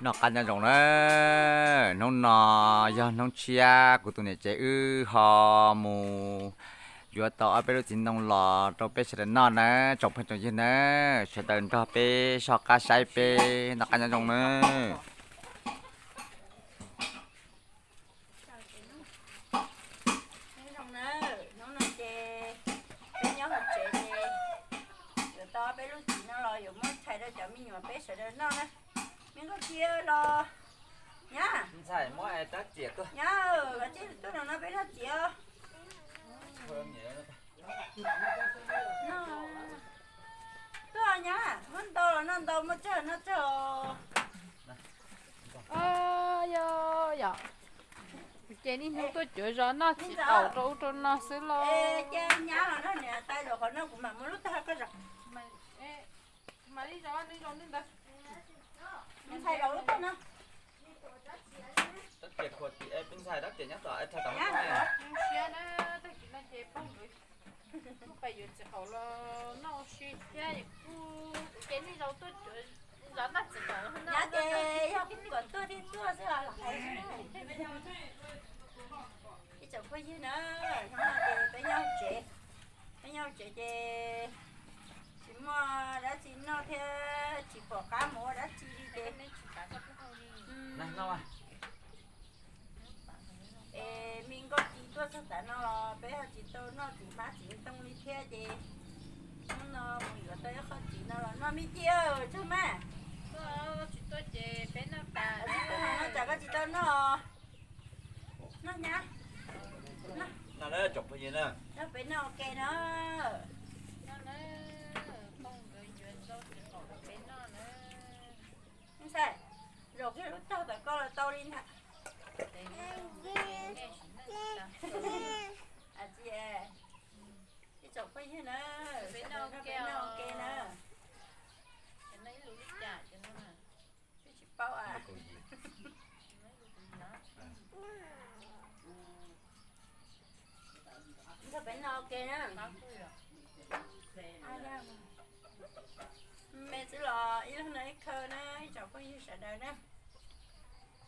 nó căn nhà rộng đấy nó nọ do nó chia của tụi này chạy ư họ mù. Vừa tao bên giờ chính nông lò tao bên giờ nó nè, trồng phải trồng gì nè. Sẽ đợi cho bây sau cá sai bây nó căn nhà rộng nữa. Nó nè miếng có chia lo. Nhá. Sai mỗi ai tắt chiếc cơ nhá cái chứ tôi nào nó biết nó chia nó tôi nhá nó to là nó to mà chơi nó chơi. À yo yo. Cái này nó tôi chơi ra nó chỉ tàu trâu cho nó xí lo. Ê chơi nhá là nó nè tay rồi còn nó cũng mà muốn lúc ta có rồi mà ê mà đi ra đi ra đi ra thay đầu lúc nó. Tắt chiếc của chị em bên sai tắt chiếc nhắc lại thay tổng nhá này. Rồi xe nó tôi chỉ là chế bao rồi nó phải dùng chỉ khẩu là nó xe cứ cái này. Đâu tôi ra nó chỉ khẩu nó nhá chơi còn tôi đi tôi sẽ là lại cái chồng có gì nữa với nhau chơi với nhau chơi chơi chỉ mà đã chỉ nó theo chỉ bỏ cá mỏ đã chỉ đi cái chơi này chỉ cả cái không nó à? Ê mình có chỉ tôi sẽ tận nó là bé chỉ tôi nó chỉ má chỉ tông đi theo chơi nó mình có tới không chỉ nó là nó mới chơi chứ mà Ờ, chỉ tôi chế bé nó bà nó chả có chỉ tôi nó nó nhá. Nào đó chụp cái gì nè nó phải nó ok nó nó nó không người duyên đâu chỉ là bé nó nó không sao rồi cái lúc tao phải coi là tao đi nè. À chị à. Cái chọc Phải nó nó phải kêu. nó ok nữa cái này lũ chả cho nó mà cái chị bao à. Cái rồi ai ra mà mẹ sẽ lo ý là nãy khờ nè chọc gì sẽ đời nè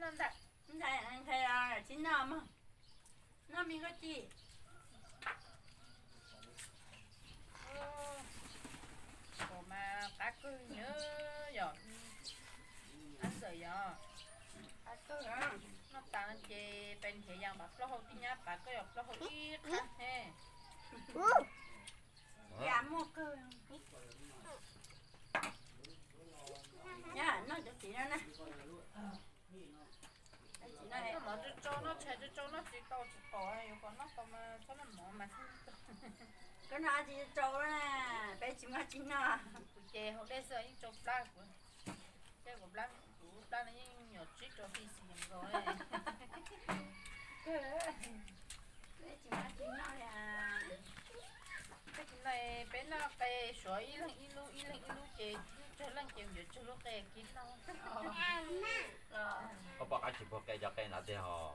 mà chứ nó đặt không thấy anh thấy là chín năm á? Nó mình có chị. Ủa mà cá cứ nhớ giờ anh sợ giờ à tôi à nó tặng chị bên thì yang bạc lo hậu tin nhá. Bạc cái lo hậu ít khác he gà mua cơ nhá nó cho chị nó nè Đây cái nó chị trâu đó nè bé chị mà chị nó chị hôm nay sợ những chỗ pla của của pla của pla nó những nhỏ chít cho phi xì rồi bé chị mà chị nó là cái này bên nó cái sỏi ít lần ít lu ít lần ít cho cái có bác ai chụp cái cho cái nào thế họ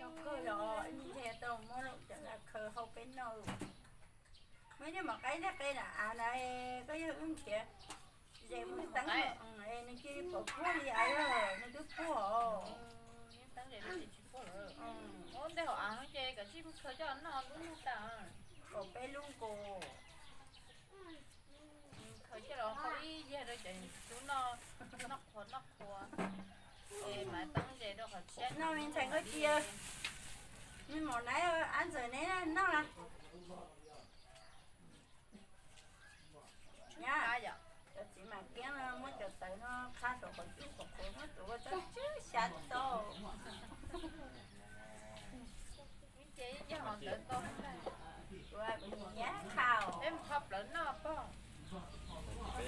cho cơ rồi như thế tôi muốn lúc cho là khờ hậu bên nó mấy đứa mà cái đó cái là à này cái ứng kìa giờ muốn tặng này nó kia bỏ cua đi ấy rồi nó cứ cua những để nó chỉ chụp rồi ừ ổn họ ăn chơi cả chim khơi cho nó đúng không ta bỏ bé luôn cô khơi cho nó không rồi chạy nó nó nó khô ê mà tăng về đó phải chết nó mình thành cái kia mình mà nãy ăn rồi nãy nó là nha cho chị mà kia nó mới cho tới nó khá rồi còn chút còn khổ nó tụi nó chứ sạch to chị chứ họ tự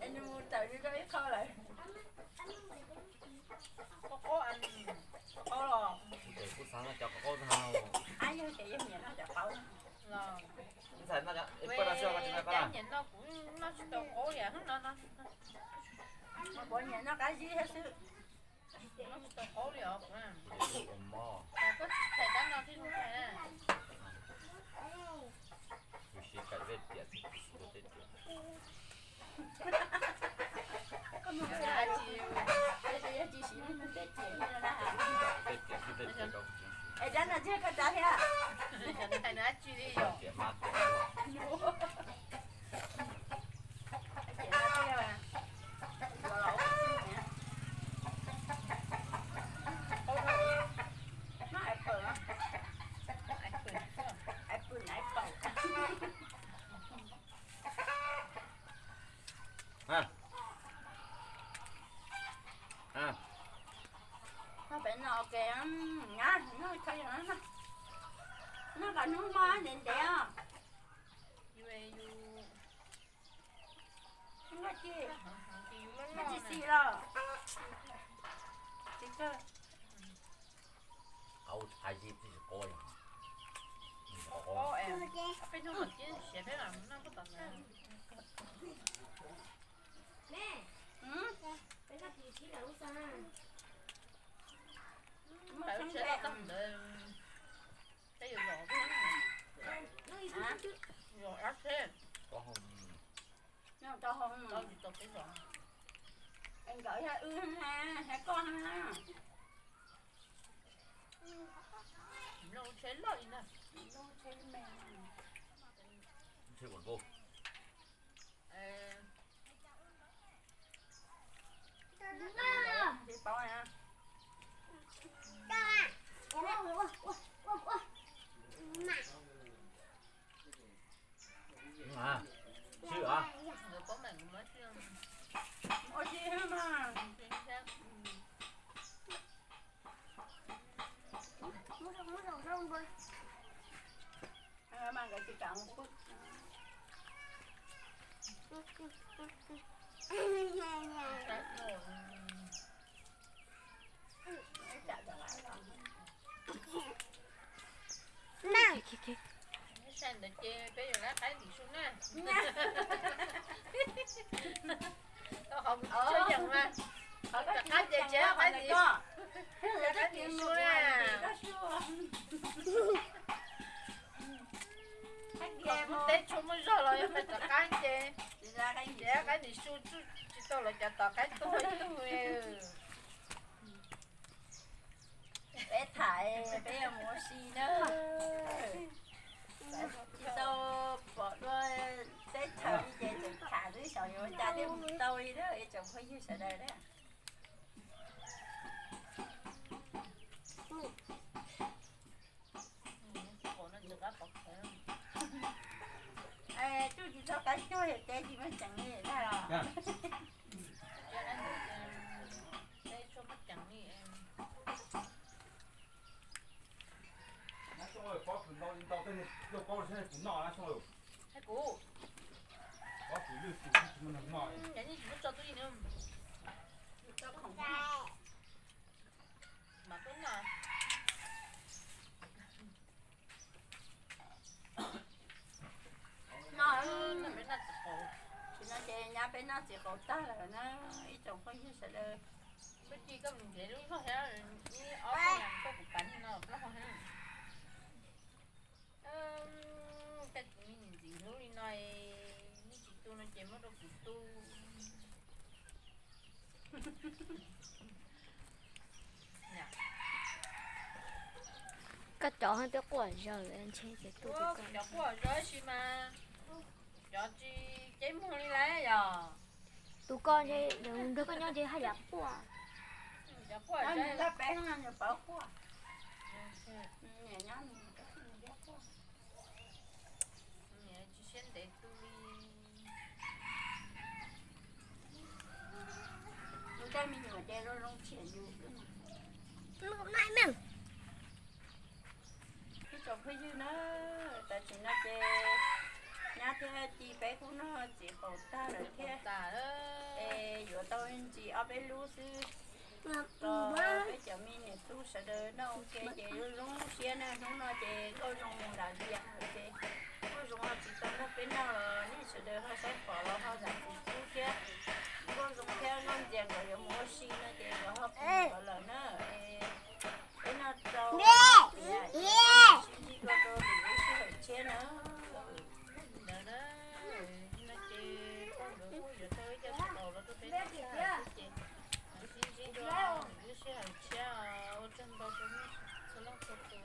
anh mua tờ đi đó khó lại. Có có khó lo thì phút sáng nó cho có con thao. Ai với chị em nhà nó khó là thành nó nó xưa cái cha nhìn nó cũng nó tao có vậy nó nó mà bọn nhà nó cái gì hết sự nó tao có vậy mà. Là có thầy đã nói thế không phải nè you should get rid of it with it có một cái là là chiều chị chị chị sĩ mình tết chị nó là Tết tiệt cái tết tiệt đâu ai đánh là chưa có trả ha Chẳng thầy nói chi đi rồi tiệt mát tiệt chị nó chưa mà rồi lẩu nó ai phở Ai quên chưa ai phở ai phở ha ha nó phải kìa ngá nó thấy nó nó nó còn nó mò nhìn đẹp Yêu yêu nó chi. Nó chi xì rồi chỉ cơ ấu thái gì thì coi. Có em? Bên trong mình chứ sẽ phải làm nó có tận nè. Ừ. Nó Phải sống sẽ đẹp tận để Thế rồi rồi cái hả? Rồi ác thế. Có không nó cho không Đâu thì tôi cái rồi em gọi ra ư ha hả con ha. Nó sẽ lợi nè. Nó thấy mẹ. Chơi quần vô Ờ. Chị bảo ha à chữ à Người có mẹ mới chưa ôi chị mà Chính xác à, mà cái chị cạo một phút Đấy rồi Em trả cho lại rồi Cái sen để chê Bây giờ lá cái gì xuống nè Tao không chơi dần mà ở Cái cái gì chế phải gì? có thế là Cái cái gì gì xua mua à? à nó xua cái không game có tết mới rồi rồi Phải tao cái chê thì ra cái gì cái gì su su Chỉ tao là cho tao cái tôi tôi bé thải bé mua xì nữa chỉ tao bỏ đôi bé thải đi về chụp thả dưới sầu rồi cha thêm tôi đó để chồng phải như sợi đây đó Hãy nó cho kênh Ghiền Mì Gõ Để không bỏ lỡ những video hấp dẫn nên Đây cho mất chẳng đi em nó xong rồi có phần đau đau tên nó có sẽ cũng nọ nó xong rồi Hay cũ có phụ nữ phụ nữ nó nọ Nhảy như chỉ cho tôi gì nữa Cho không Mà tốt mà nó Nó mới là chỉ khổ thì nó chơi nhà bên nó chỉ có ta là nó ít chồng phải dưới sợi đây Bất có mình dễ đúng không hả Như ớt có làm có cục bánh nó nó không hả Cái mình gì nữa đi nói Như chị tu nó chế mất đâu của tu cái chó hay cái quả giờ lên trên cái Ủa, cái ở rơi xí mà Tụi con thì đừng đứa con nhau thì hay qua. Nó đây như là bé nó như bảo qua. Nhẹ nhàng nhẹ chỉ xem để tôi chúng ta mình nhỏ trẻ nó lông chuyện như lúc nãy mình cái chồng phải như nó tại chỉ nó nhà thế chị bé nó chỉ hậu ta rồi thế tả đó ê vừa anh chỉ ở bên lú sư rồi cái mình này tu sợ đời nó ok chị luôn xe nè nó nó chị có dùng là gì à chị có dùng là chỉ tao nó bên nào là nên sợ đời sẽ bỏ nó họ giảm chỉ tu kia có dùng theo nó dẹp rồi mua xi nó chị rồi họ bỏ là nó ê cái nó đâu yeah chỉ có đâu thì nó sẽ phải chế nữa đó đó nó chỉ con được giờ thôi cho nó đầu nó tôi thấy nó chị xin xin cho nó sẽ hành cha ở trên bao nhiêu số lượng số số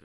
nữa